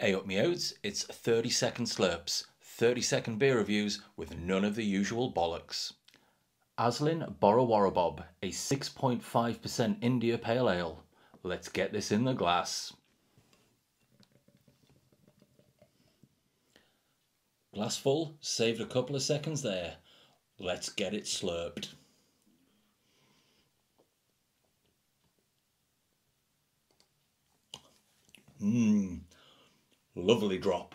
Hey up me oats, it's 30 second slurps, 30 second beer reviews with none of the usual bollocks. Aslin Bob, a 6.5% India Pale Ale. Let's get this in the glass. Glass full, saved a couple of seconds there. Let's get it slurped. Mmm, lovely drop.